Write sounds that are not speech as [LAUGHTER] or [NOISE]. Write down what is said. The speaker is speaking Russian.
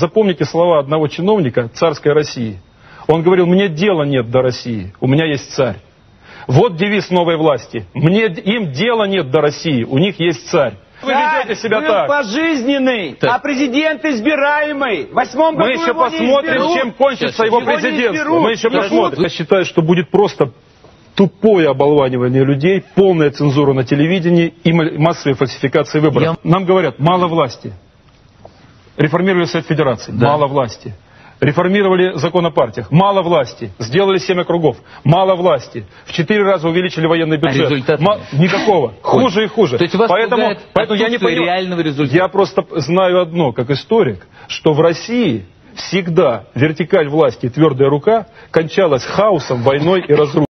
Запомните слова одного чиновника царской России. Он говорил, мне дела нет до России, у меня есть царь. Вот девиз новой власти. Мне, им дела нет до России, у них есть царь. Вы Царь ведете себя был так. пожизненный, Так. а президент избираемый. В восьмом Мы году еще его не посмотрим, изберут. чем кончится Сейчас, его не президентство. Мы еще Не посмотрим. Я считаю, что будет просто тупое оболванивание людей, полная цензура на телевидении и ма- массовые фальсификации выборов. Нам говорят, мало власти. Реформировали Совет Федерации, Да. мало власти. Реформировали закон о партиях, мало власти. Сделали семь округов, мало власти. В четыре раза увеличили военный бюджет. А результат Ма-. Никакого. [LAUGHS] Хоть. Хуже и хуже. То есть вас поэтому, поэтому я не понимаю. реального результата. Я просто знаю одно, как историк, что в России всегда вертикаль власти и твердая рука кончалась хаосом, войной и разрухой.